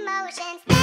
emotions.